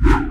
you.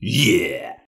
Yeah!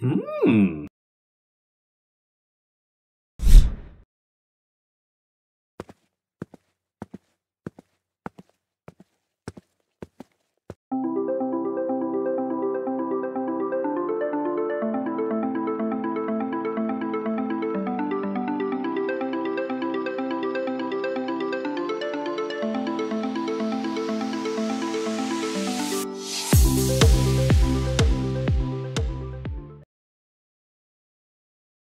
Hmm.